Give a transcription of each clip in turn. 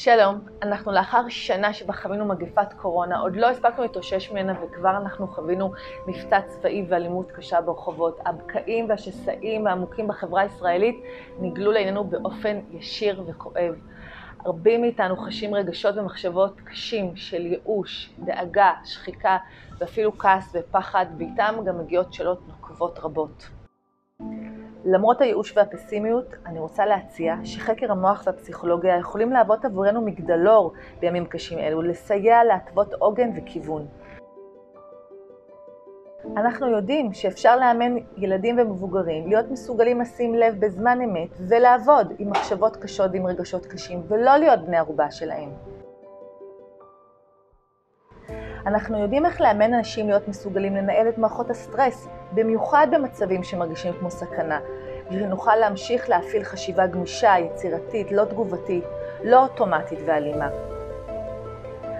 שלום, אנחנו לאחר שנה שבה חווינו מגפת קורונה, עוד לא הספקנו להתאושש ממנה וכבר אנחנו חווינו מבצע צבאי ואלימות קשה ברחובות. הבקעים והשסעים העמוקים בחברה הישראלית נגלו לעינינו באופן ישיר וכואב. רבים מאיתנו חשים רגשות ומחשבות קשים של ייאוש, דאגה, שחיקה ואפילו כעס ופחד, ואיתם גם מגיעות שאלות נוקבות רבות. למרות הייאוש והפסימיות, אני רוצה להציע שחקר המוח והפסיכולוגיה יכולים להוות עבורנו מגדלור בימים קשים אלו, לסייע להתוות עוגן וכיוון. אנחנו יודעים שאפשר לאמן ילדים ומבוגרים להיות מסוגלים לשים לב בזמן אמת ולעבוד עם מחשבות קשות ועם רגשות קשים, ולא להיות בני ערובה שלהם. אנחנו יודעים איך לאמן אנשים להיות מסוגלים לנהל את מערכות הסטרס, במיוחד במצבים שמרגישים כמו סכנה, ונוכל להמשיך להפעיל חשיבה גמישה, יצירתית, לא תגובתית, לא אוטומטית ואלימה.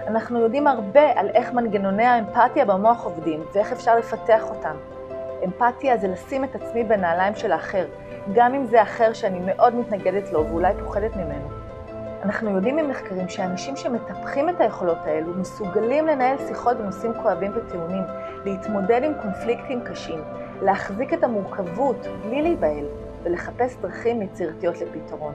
אנחנו יודעים הרבה על איך מנגנוני האמפתיה במוח עובדים ואיך אפשר לפתח אותם. אמפתיה זה לשים את עצמי בנעליים של האחר, גם אם זה אחר שאני מאוד מתנגדת לו ואולי פוחדת ממנו. אנחנו יודעים ממחקרים שאנשים שמטפחים את היכולות האלו מסוגלים לנהל שיחות בנושאים כואבים וטעונים, להתמודד עם קונפליקטים קשים, להחזיק את המורכבות בלי להיבהל ולחפש דרכים יצירתיות לפתרון.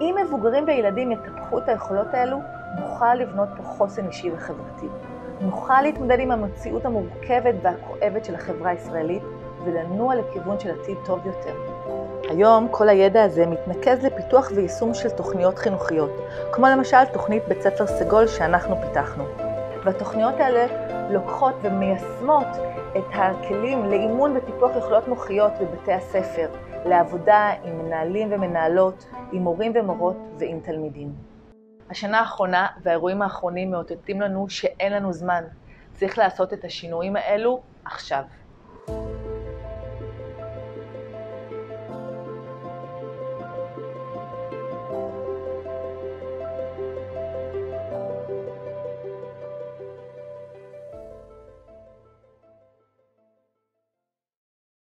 אם מבוגרים וילדים יטפחו את היכולות האלו, נוכל לבנות פה חוסן אישי וחברתי. נוכל להתמודד עם המציאות המורכבת והכואבת של החברה הישראלית ולנוע לכיוון של עתיד טוב יותר. היום כל הידע הזה מתנקז לפיתוח ויישום של תוכניות חינוכיות, כמו למשל תוכנית בית ספר סגול שאנחנו פיתחנו. והתוכניות האלה לוקחות ומיישמות את הכלים לאימון וטיפוח יכולות מוחיות בבתי הספר, לעבודה עם מנהלים ומנהלות, עם מורים ומורות ועם תלמידים. השנה האחרונה והאירועים האחרונים מאותתים לנו שאין לנו זמן. צריך לעשות את השינויים האלו עכשיו.